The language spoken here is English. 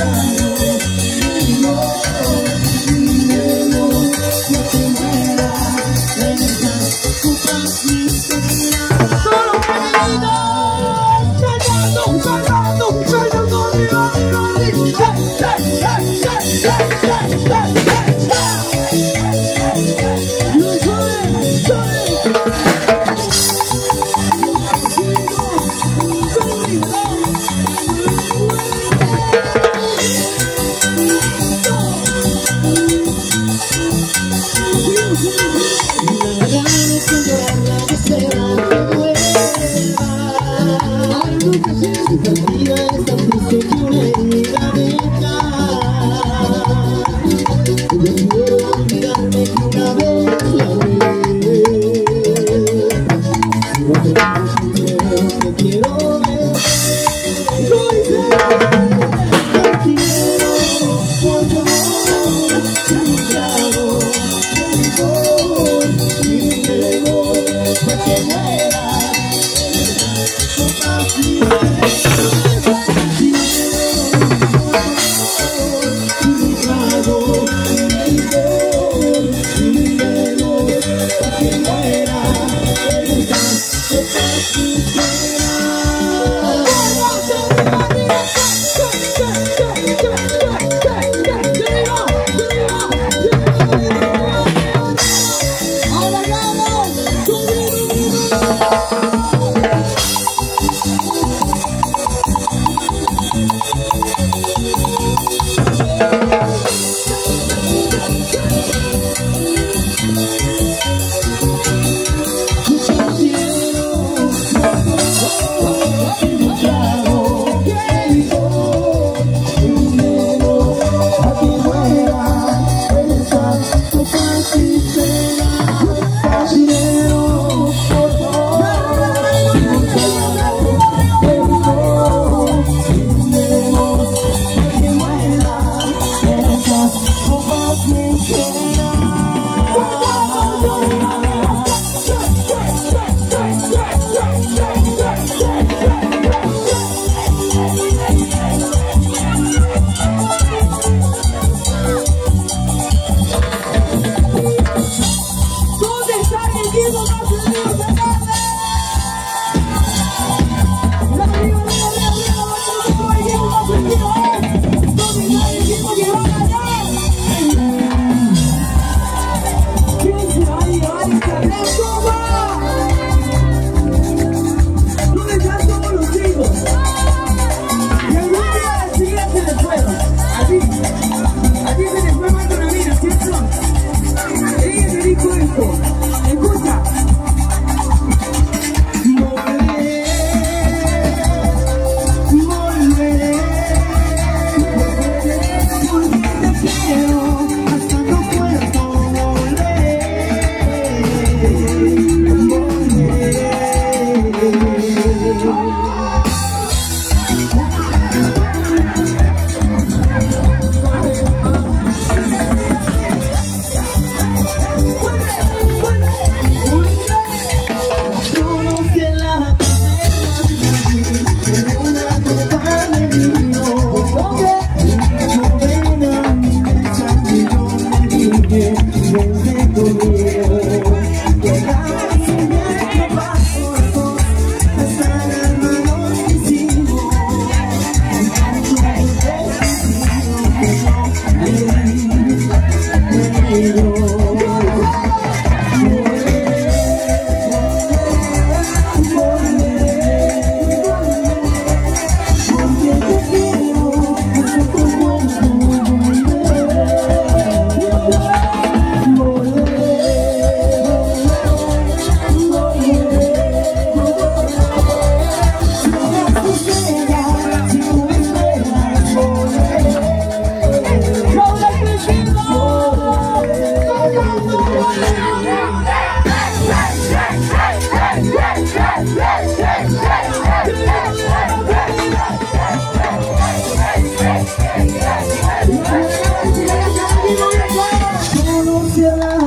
time. Yeah. you you. 啦啦。